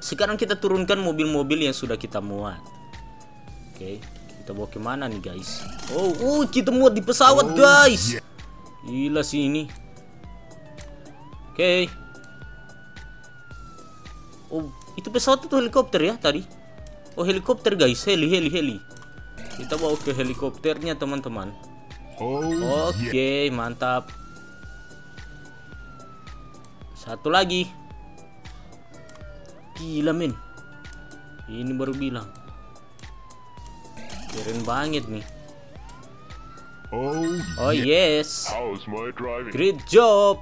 Sekarang kita turunkan mobil-mobil yang sudah kita muat. Oke, kita bawa ke mana nih guys? Oh, oh kita muat di pesawat guys. Gila sih ini. Oke. Oh, itu pesawat itu helikopter ya tadi? Oh, helikopter guys. Heli, heli, heli. Kita bawa ke helikopternya teman-teman. Oke, mantap. Satu lagi. Gila men. Ini baru bilang. Keren banget nih. Oh yes. How's my driving? Great job.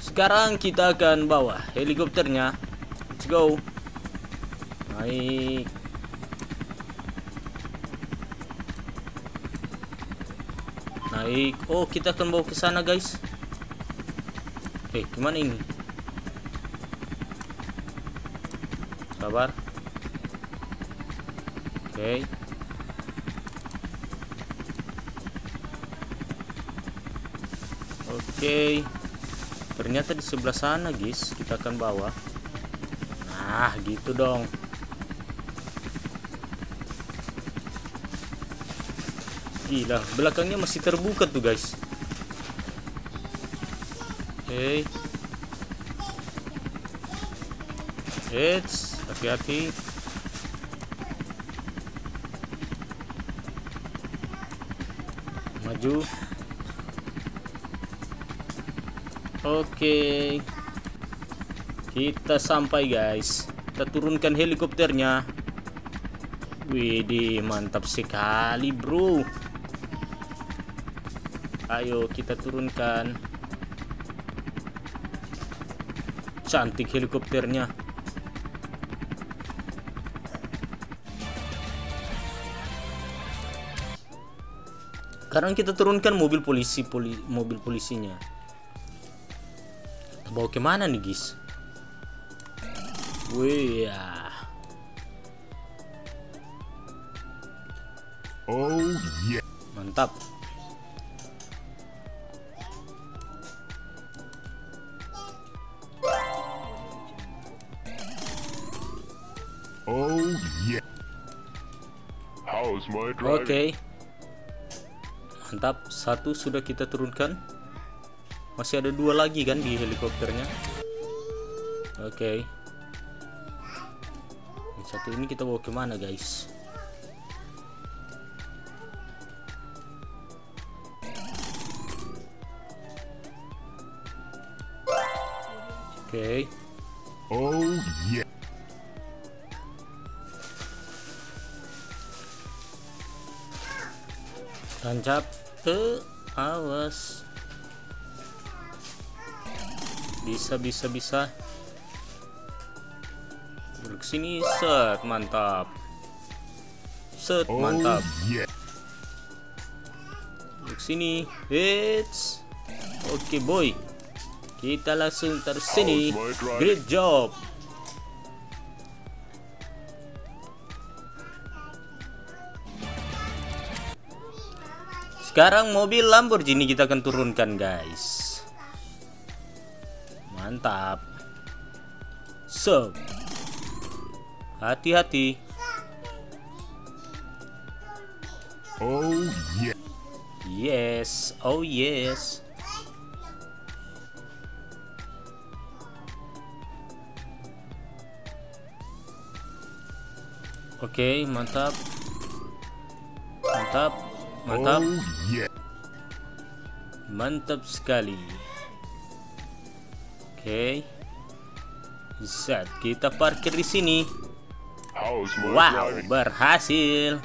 Sekarang kita akan bawa helikopternya. Let's go. Naik. Naik. Oh, kita akan bawa ke sana, guys. Eh, gimana ini? Sabar. Oke. Oke. Ternyata di sebelah sana, guys. Kita akan bawa. Nah, gitu dong. Gila, belakangnya masih terbuka tuh, guys. Oke. Eits, hati-hati. Maju. Oke. Kita sampai, guys. Kita turunkan helikopternya. Widih, mantap sekali, bro. Ayo kita turunkan. Cantik helikopternya. Sekarang kita turunkan mobil polisi, poli, mobil polisinya. Bawa ke mana nih, guys? Wih, ya. Oh yeah. Mantap. Oke. driving? Mantap, satu sudah kita turunkan. Masih ada dua lagi kan di helikopternya. Oke. Yang Satu ini kita bawa ke mana guys? Oke. Oh yeah. Tancap ke awas. Bisa bisa bisa. Ke sini set mantap. Set Oh mantap. yeah. Ke sini. Hits. Oke boy. Kita langsung taruh sini. Great job. Sekarang mobil Lamborghini kita akan turunkan guys. Mantap. So. Hati-hati. Oh yeah. Yes. Oh yes. Oke, mantap. Mantap. Mantap. Oh yeah. Mantap sekali. Oke. Zat, kita parkir di sini. Wow, berhasil.